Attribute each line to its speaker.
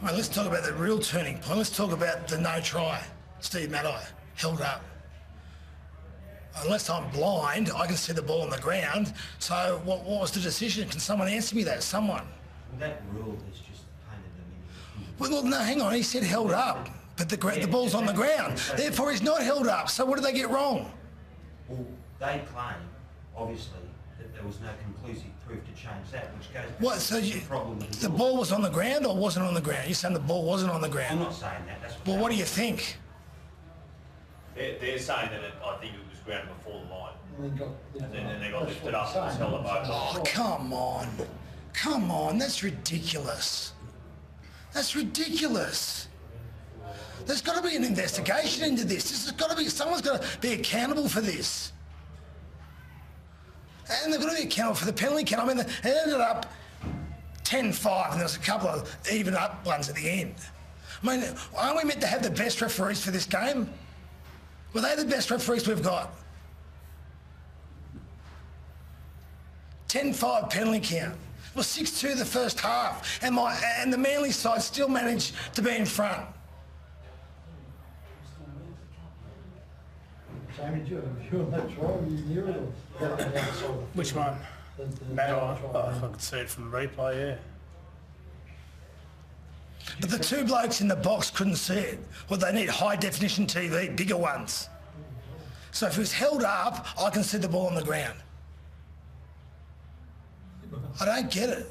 Speaker 1: All right, let's talk about the real turning point. Let's talk about the no try. Steve Matai held up. Unless I'm blind, I can see the ball on the ground. So what, what was the decision? Can someone answer me that? Someone.
Speaker 2: Well, that rule is just painted them in.
Speaker 1: Well, no, hang on. He said held up, but the, gra- the ball's on the ground. Therefore, he's not held up. So what did they get wrong?
Speaker 2: Well, they claim, obviously, that there was no conclusive proof to change that, which goes back
Speaker 1: What?
Speaker 2: to
Speaker 1: So you,
Speaker 2: the problem with
Speaker 1: the
Speaker 2: rule.
Speaker 1: ball was on the ground or wasn't on the ground? You're saying the ball wasn't on the ground.
Speaker 2: I'm not saying that. That's what
Speaker 1: Well,
Speaker 2: they-
Speaker 1: what do you think?
Speaker 3: They're, they're saying that it, I think it was ground before the line.
Speaker 4: And then got,
Speaker 3: And then- then they got
Speaker 4: that's
Speaker 3: lifted
Speaker 4: what
Speaker 3: up
Speaker 4: I'm
Speaker 3: and
Speaker 4: saying.
Speaker 3: held over.
Speaker 1: Oh, come on. Come on. That's ridiculous. That's ridiculous. There's got to be an investigation into this. This has got to be, someone's got to be accountable for this. And they've got to be accountable for the penalty count. I mean, it ended up 10-5 and there was a couple of even up ones at the end. I mean, aren't we meant to have the best referees for this game? Were they the best referees we've got? 10-5 penalty count. Was 6-2 the first half, and my and the Manly side still managed to be in front.
Speaker 4: Jamie, you a view on that? Were you near it outside?
Speaker 5: Which one?
Speaker 4: The- the
Speaker 5: Matai,
Speaker 4: try,
Speaker 5: oh, I could see it from the replay, yeah.
Speaker 1: But the two blokes in the box couldn't see it. Well, they need high definition TV, bigger ones. So if it was held up, I can see the ball on the ground. I don't get it.